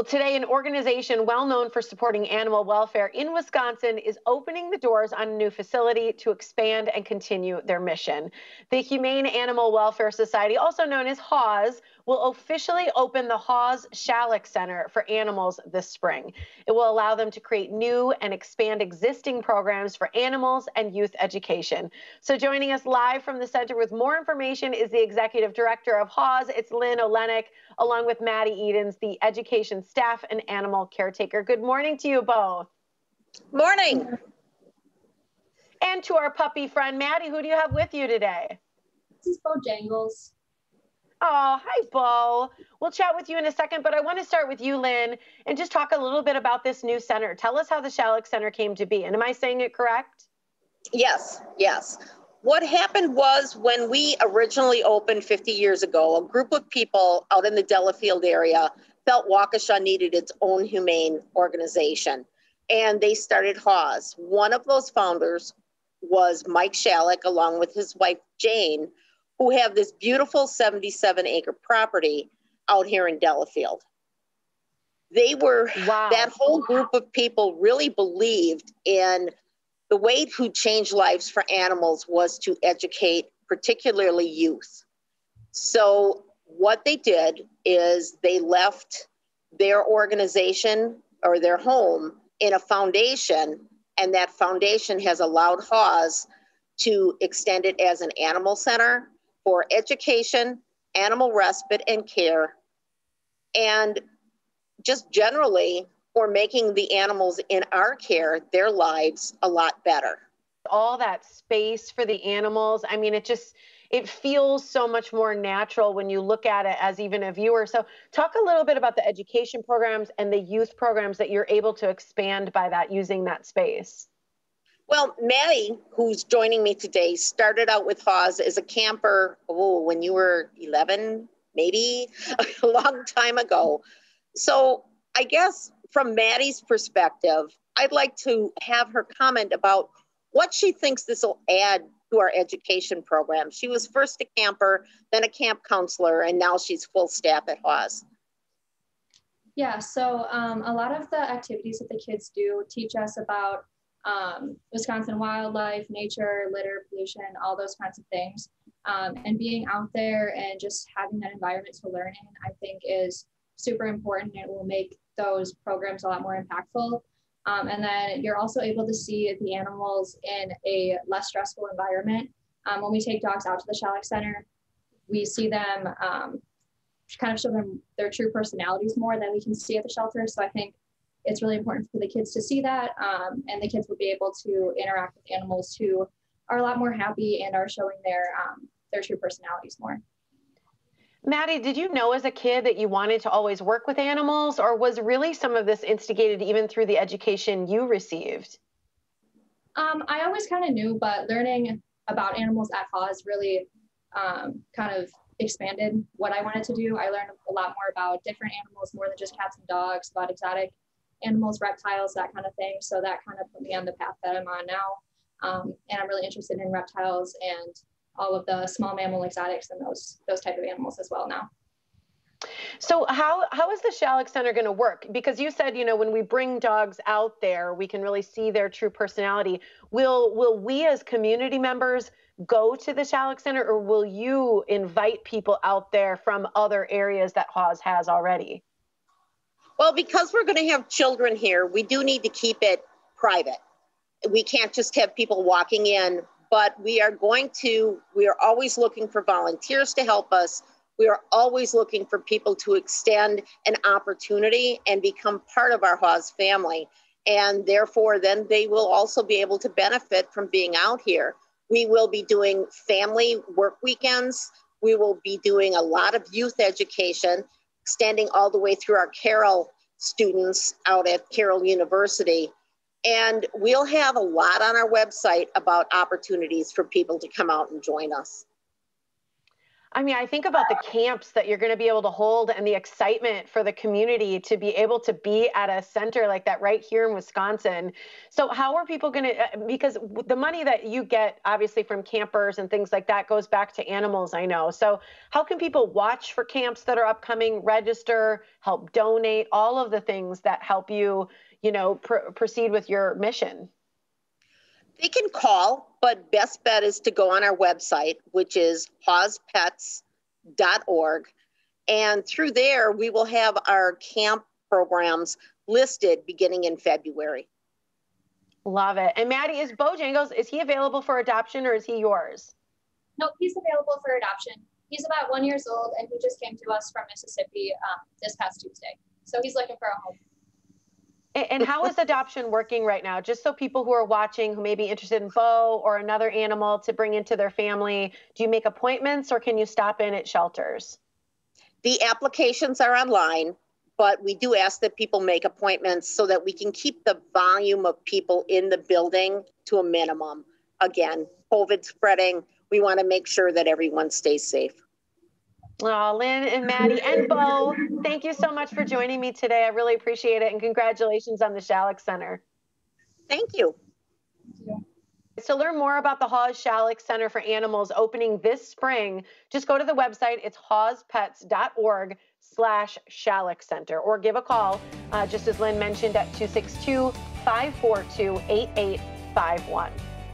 Well, today, an organization well known for supporting animal welfare in Wisconsin is opening the doors on a new facility to expand and continue their mission. The Humane Animal Welfare Society, also known as HAWS, will officially open the HAWS Schallock Center for Animals this spring. It will allow them to create new and expand existing programs for animals and youth education. So, joining us live from the center with more information is the executive director of HAWS. It's Lynn Olenik, along with Madi Edens, the education staff and animal caretaker. Good morning to you both. Morning. And to our puppy friend, Madi, who do you have with you today? This is Bo Jangles. Oh, hi, Bo. We'll chat with you in a second, but I want to start with you, Lynn, and just talk a little bit about this new center. Tell us how the Schallock Center came to be. And am I saying it correct? Yes, yes. What happened was when we originally opened 50 years ago, a group of people out in the Delafield area felt Waukesha needed its own humane organization. And they started HAWS. One of those founders was Mike Schallock, along with his wife Jane, who have this beautiful 77 acre property out here in Delafield. They were, wow. that whole group of people really believed in the way to change lives for animals was to educate, particularly youth. So, what they did is they left their organization or their home in a foundation, and that foundation has allowed HAWS to extend it as an animal center for education, animal respite and care, and just generally for making the animals in our care, their lives a lot better. All that space for the animals. I mean, it just, it feels so much more natural when you look at it as even a viewer. So, talk a little bit about the education programs and the youth programs that you're able to expand by that using that space. Well, Madi, who's joining me today, started out with HAWS as a camper. Oh, when you were 11, maybe a long time ago. So, I guess from Madi's perspective, I'd like to have her comment about what she thinks this will add to our education program. She was first a camper, then a camp counselor, and now she's full staff at HAWS. Yeah, so um, a lot of the activities that the kids do teach us about um, Wisconsin wildlife, nature, litter, pollution, all those kinds of things. Um, and being out there and just having that environment to learn in, I think is super important. It will make those programs a lot more impactful. Um, and then you're also able to see the animals in a less stressful environment. Um, when we take dogs out to the Schallock Center, we see them um, kind of show them their true personalities more than we can see at the shelter. So I think it's really important for the kids to see that, um, and the kids will be able to interact with animals who are a lot more happy and are showing their um, their true personalities more. Madi, did you know as a kid that you wanted to always work with animals, or was really some of this instigated even through the education you received? Um, I always kind of knew, but learning about animals at HAWS really um, kind of expanded what I wanted to do. I learned a lot more about different animals, more than just cats and dogs, about exotic animals, reptiles, that kind of thing. So that kind of put me on the path that I'm on now. Um, and I'm really interested in reptiles and all of the small mammal exotics and those those type of animals as well now. So how how is the Schallock Center going to work? Because you said you know when we bring dogs out there, we can really see their true personality. Will will we as community members go to the Schallock Center, or will you invite people out there from other areas that HAWS has already? Well, because we're going to have children here, we do need to keep it private. We can't just have people walking in but we are going to, we are always looking for volunteers to help us. We are always looking for people to extend an opportunity and become part of our HAWS family. And therefore, then they will also be able to benefit from being out here. We will be doing family work weekends. We will be doing a lot of youth education, extending all the way through our Carroll students out at Carroll University and we'll have a lot on our website about opportunities for people to come out and join us. I mean, I think about the camps that you're going to be able to hold and the excitement for the community to be able to be at a center like that right here in Wisconsin. So, how are people going to, uh, because the money that you get obviously from campers and things like that goes back to animals, I know. So, how can people watch for camps that are upcoming, register, help donate, all of the things that help you, you know, pr- proceed with your mission? They can call, but best bet is to go on our website, which is hawspets.org. And through there, we will have our camp programs listed beginning in February. Love it. And Madi, is Bojangles, is he available for adoption or is he yours? Nope, he's available for adoption. He's about one years old and he just came to us from Mississippi um, this past Tuesday. So he's looking for a home. And how is adoption working right now? Just so people who are watching who may be interested in Bo or another animal to bring into their family, do you make appointments or can you stop in at shelters? The applications are online, but we do ask that people make appointments so that we can keep the volume of people in the building to a minimum. Again, COVID spreading, we want to make sure that everyone stays safe. Oh, Lynn and Madi and Bo, thank you so much for joining me today. I really appreciate it. And congratulations on the Schallock Center. Thank you. To learn more about the HAWS Schallock Center for Animals opening this spring, just go to the website. It's hawspets.org slash Schallock Center or give a call, uh, just as Lynn mentioned, at 262 542 8851.